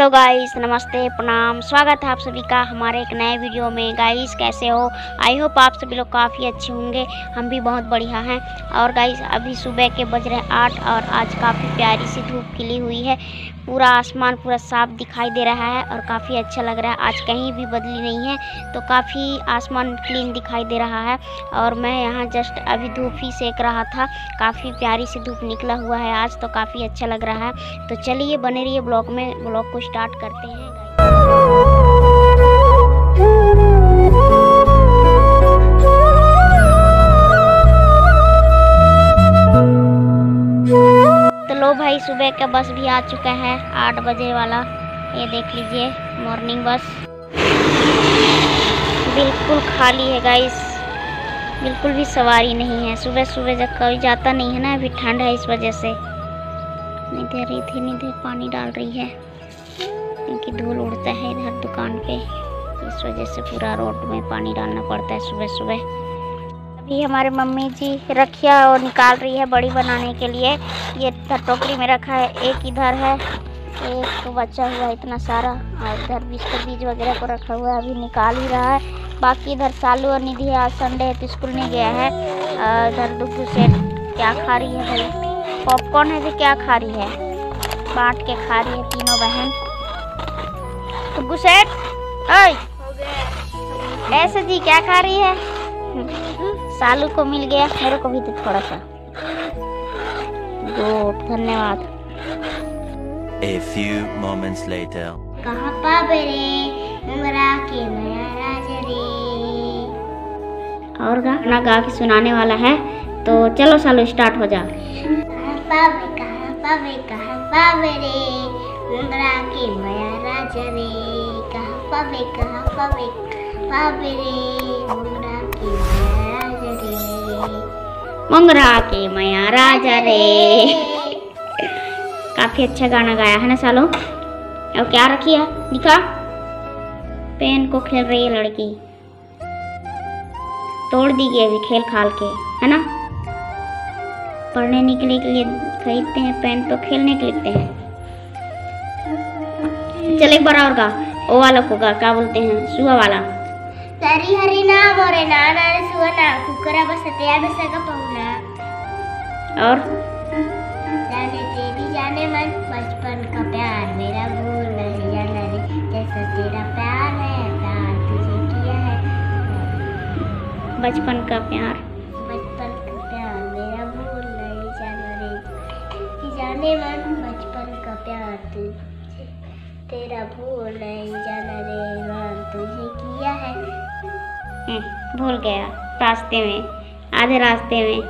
Hello guys, नमस्ते, प्रणाम। स्वागत है आप सभी का हमारे एक नए वीडियो में। गाइस, कैसे हो? आई होप आप सभी लोग काफ़ी अच्छे होंगे। हम भी बहुत बढ़िया हैं। और गाइस, अभी सुबह के बज रहे आठ और आज काफ़ी प्यारी सी धूप खिली हुई है। पूरा आसमान पूरा साफ़ दिखाई दे रहा है और काफ़ी अच्छा लग रहा है। आज कहीं भी बदली नहीं है तो काफ़ी आसमान क्लीन दिखाई दे रहा है। और मैं यहाँ जस्ट अभी धूप ही सेक रहा था। काफ़ी प्यारी सी धूप निकला हुआ है आज तो काफ़ी अच्छा लग रहा है। तो चलिए, बने रहिए ब्लॉग में। ब्लॉग को स्टार्ट करते हैं तो लो भाई, सुबह का बस भी आ चुका है, आठ बजे वाला। ये देख लीजिए मॉर्निंग बस। बिल्कुल खाली है गाइस बिल्कुल भी सवारी नहीं है। सुबह सुबह जब कोई जाता नहीं है ना, अभी ठंड है इस वजह से। नहीं दे रही थी निधे पानी डाल रही है। क्योंकि धूल उड़ता है इधर दुकान पे। इस वजह से पूरा रोड में पानी डालना पड़ता है सुबह सुबह अभी हमारे मम्मी जी रखिया और निकाल रही है बड़ी बनाने के लिए। ये इधर टोकरी में रखा है, एक इधर है, एक तो बचा हुआ इतना सारा। और इधर बीज का बीज वगैरह को रखा हुआ है, अभी निकाल ही रहा है। बाकी इधर सालू और निधि आज संडे है तो स्कूल नहीं गया है। इधर दुग्गू से क्या खा रही है भाई? पॉपकॉर्न है तो क्या खा रही है? बांट के खा रही है तीनों बहन। ऐसे जी क्या खा रही है? सालू को मिल गया मेरे को भी थोड़ा सा गुड धन्यवाद। A few moments later. कहाँ उंगरा के नया राज और गाना गा के सुनाने वाला है तो चलो सालो स्टार्ट हो जा। कहाँ पावे कहाँ पावे कहाँ पावे रे उंगरा के नया राज रे कहाँ पावे कहाँ पावे पावे मया राजा रे काफ़ी अच्छा गाना गाया है ना सालो? और क्या रखी है? दिखा। पेन को खेल रही है लड़की। तोड़ दी गई अभी खेल खाल के, है ना? पढ़ने निकले के लिए खरीदते हैं, पेन तो खेलने के लिखते हैं। चल एक बार और गा ओ वाला को गा क्या बोलते हैं? सुहा वाला। तरी हरी ना मोरे नाना रे सुवना कुकरा बस त्या बस का पहुना और? जाने ते भी जाने मन बचपन का प्यार मेरा भूल नहीं जाना रे। जैसा तेरा प्यार है प्यार तुझे किया है। बचपन का प्यार। बचपन का प्यार मेरा भूल नहीं जाना रे। कि जाने मन भूल गया रास्ते में आधे रास्ते में।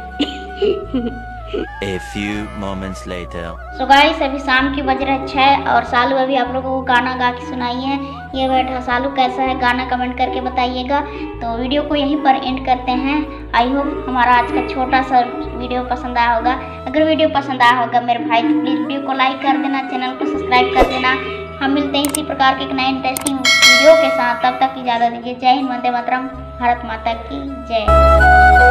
A few moments later. So guys अभी शाम की बज रहे छः और सालू अभी आप लोगों को गाना गा के सुनाई है। ये बैठा सालू कैसा है? गाना कमेंट करके बताइएगा। तो वीडियो को यहीं पर एंड करते हैं। आई होप हमारा आज का छोटा सा वीडियो पसंद आया होगा। अगर वीडियो पसंद आया होगा मेरे भाई तो प्लीज़ वीडियो को लाइक कर देना चैनल को सब्सक्राइब कर देना। हम मिलते हैं इसी प्रकार के एक नए इंटरेस्टिंग वीडियो के साथ। तब तक इजाज़त दीजिए। जय हिंद वंदे मातरम। भारत माता की जय।